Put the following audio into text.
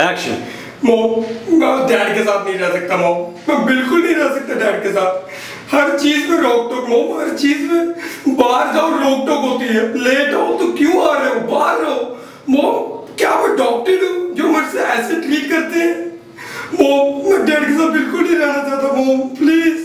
Action मो मैं dad के साथ नहीं रह सकता मो मैं बिल्कुल नहीं रह सकता डैड के साथ। हर चीज़ में रोक टोक मो हर चीज़ में। बाहर जाओ, रोक टोक होती है। लेट हो तो क्यों आ रहे हो? बाहर रहो। मो क्या मैं डॉक्टर हूँ जो मुझसे ऐसे ट्रीट करते हैं? मो मैं डैड के साथ बिल्कुल नहीं रहना चाहता मो प्लीज़